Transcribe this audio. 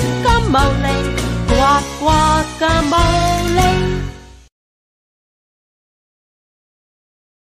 金茂利，呱呱嘅毛。